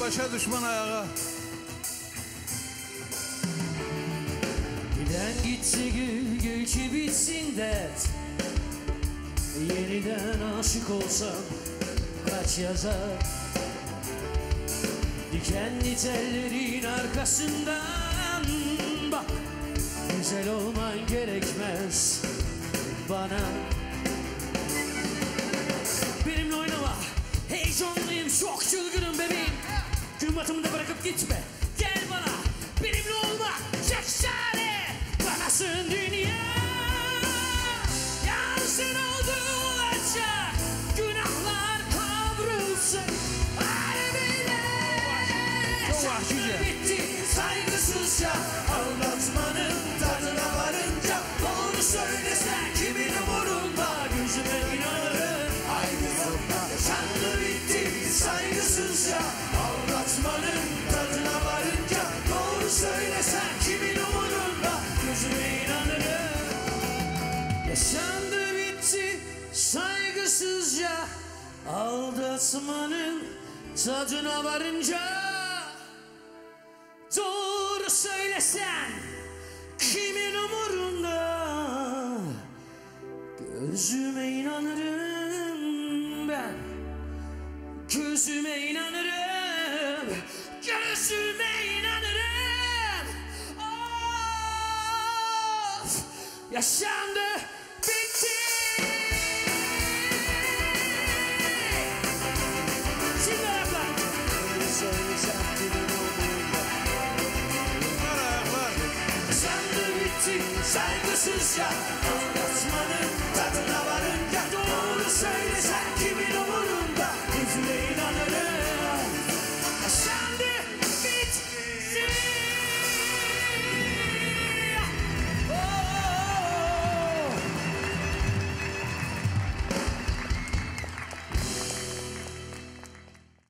başa düşman ayağa. Giden gitse gül gül bitsin dert. Yeniden aşık olsam kaç yazar? Dikenli tellerin arkasından bak Güzel olman gerekmez. Bana gitme Gel bana. Benimle olma Şefşare Banasın dünya. Yansın oldu olacak Günahlar kavrulsun. Alemiyle Çok vahşice. Bitti saygısızca. Aldatmanın tadına varınca Doğru söylesen Yaşandı bitti saygısızca Aldatmanın tadına varınca. Doğru söylesen kimin umurunda? Gözüme inanırım ben. Gözüme inanırım. Gözüme inanırım. Of! Yaşandı Sen de bittin, saygısız ya Osman'ın tadına varın